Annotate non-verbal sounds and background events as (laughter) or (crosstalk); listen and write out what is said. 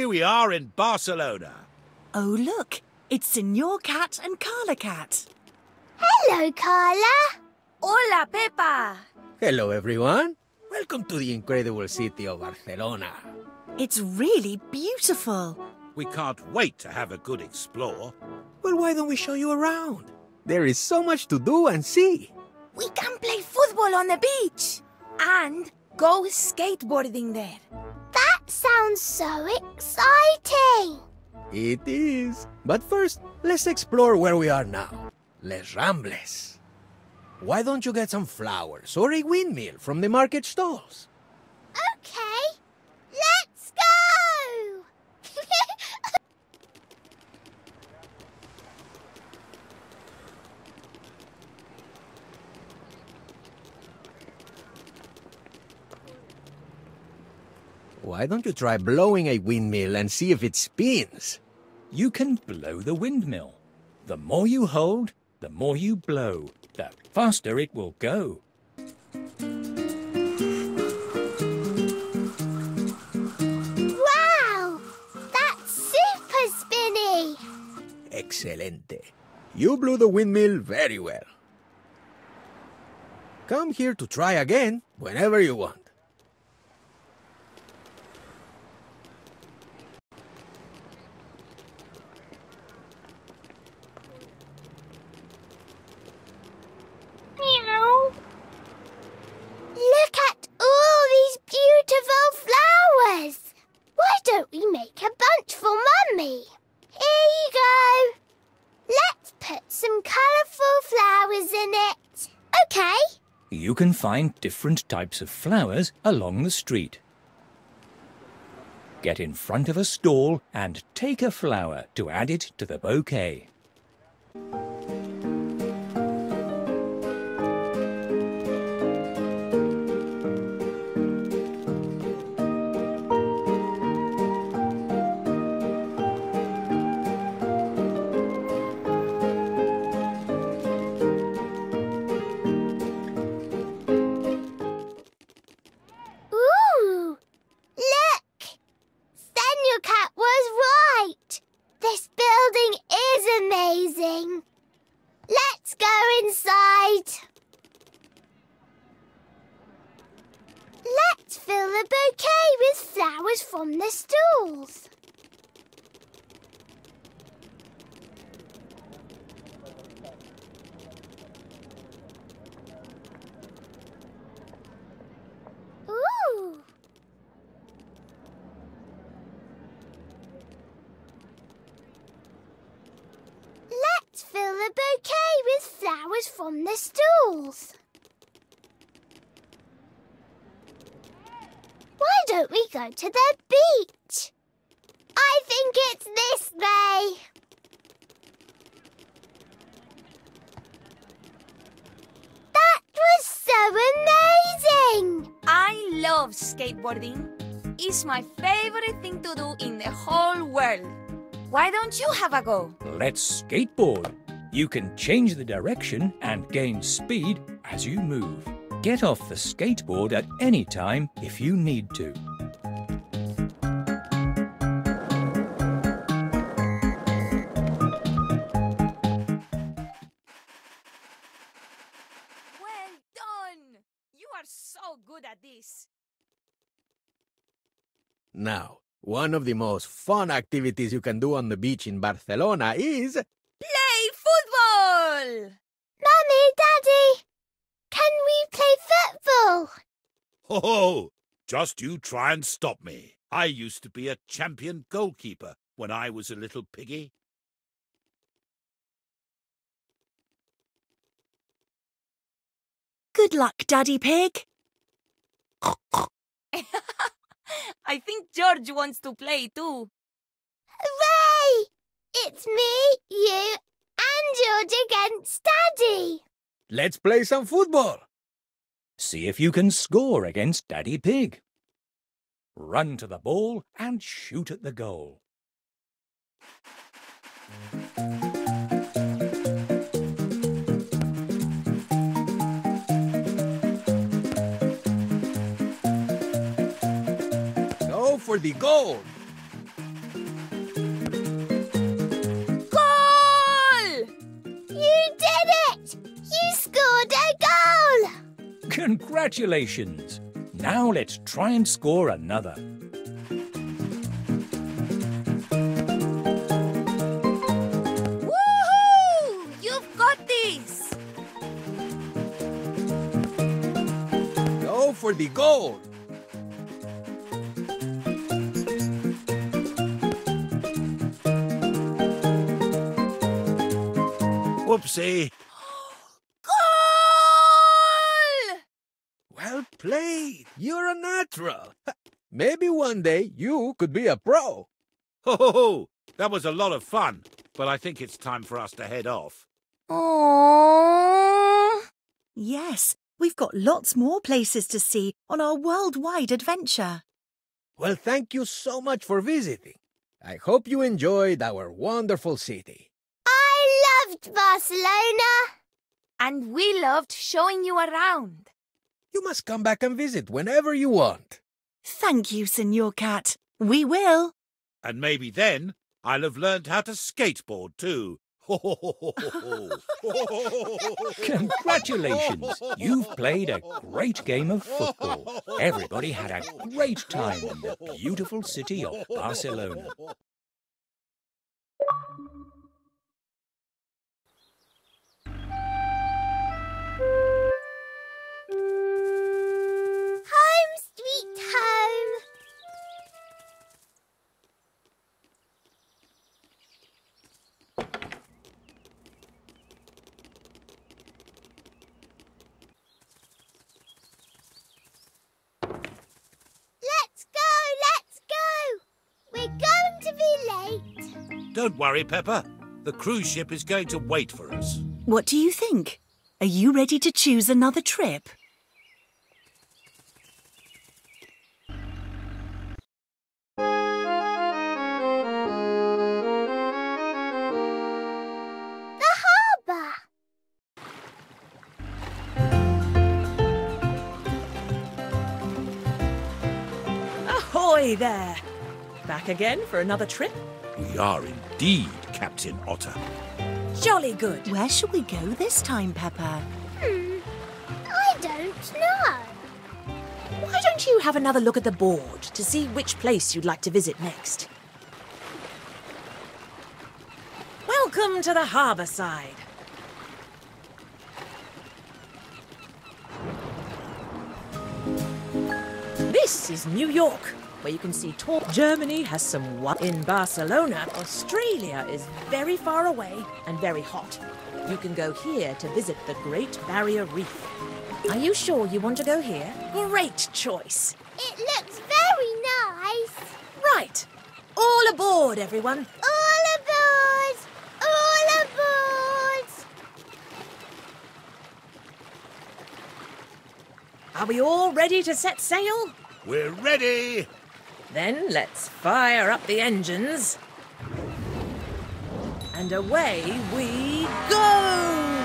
here we are in Barcelona. Oh, look. It's Señor Cat and Carla Cat. Hello, Carla. Hola, Peppa. Hello, everyone. Welcome to the incredible city of Barcelona. It's really beautiful. We can't wait to have a good explore. Well, why don't we show you around? There is so much to do and see. We can play football on the beach and go skateboarding there. Sounds so exciting. It is. But first, let's explore where we are now. Les Rambles. Why don't you get some flowers or a windmill from the market stalls? Okay, let's go. Why don't you try blowing a windmill and see if it spins? You can blow the windmill. The more you hold, the more you blow, the faster it will go. wow, that's super spinny. Excelente. You blew the windmill very well. Come here to try again whenever you want. Meow. Look at all these beautiful flowers. Why don't we make a bunch for Mummy? Here you go. Let's put some colourful flowers in it. Okay. You can find different types of flowers along the street. Get in front of a stall and take a flower to add it to the bouquet. The bouquet with flowers from the stalls. Ooh! Let's fill the bouquet with flowers from the stalls. Why don't we go to the beach? I think it's this way. That was so amazing! I love skateboarding. It's my favorite thing to do in the whole world. Why don't you have a go? Let's skateboard. You can change the direction and gain speed as you move. Get off the skateboard at any time if you need to. Well done! You are so good at this. Now, one of the most fun activities you can do on the beach in Barcelona is Play football! Mummy, Daddy, can we play football? Ho Oh, just you try and stop me. I used to be a champion goalkeeper when I was a little piggy. Good luck, Daddy Pig. (laughs) I think George wants to play too. Hooray! It's me, you, and George against Daddy. Let's play some football. See if you can score against Daddy Pig. Run to the ball and shoot at the goal. Go for the goal. Congratulations! Now let's try and score another. Woohoo! You've got this! Go for the gold! Whoopsie. Played! You're a natural! Maybe one day you could be a pro! Ho ho ho! That was a lot of fun, but I think it's time for us to head off. Aww. Yes, we've got lots more places to see on our worldwide adventure. Well, thank you so much for visiting. I hope you enjoyed our wonderful city. I loved Barcelona. And we loved showing you around. You must come back and visit whenever you want. Thank you, Señor Cat. We will. And maybe then I'll have learned how to skateboard too. Congratulations! You've played a great game of football. (laughs) Everybody had a great time in the beautiful city of Barcelona. Don't worry, Peppa. The cruise ship is going to wait for us. What do you think? Are you ready to choose another trip? The harbour. Ahoy there! Back again for another trip? We are indeed, Captain Otter. Jolly good. Where shall we go this time, Peppa? Hmm. I don't know. Why don't you have another look at the board to see which place you'd like to visit next? Welcome to the harbour side. This is New York, where you can see tall. Germany has some. Wa- In Barcelona, Australia is very far away and very hot. You can go here to visit the Great Barrier Reef. Are you sure you want to go here? Great choice. It looks very nice. Right. All aboard, everyone. All aboard! All aboard! Are we all ready to set sail? We're ready! Then let's fire up the engines. And away we go!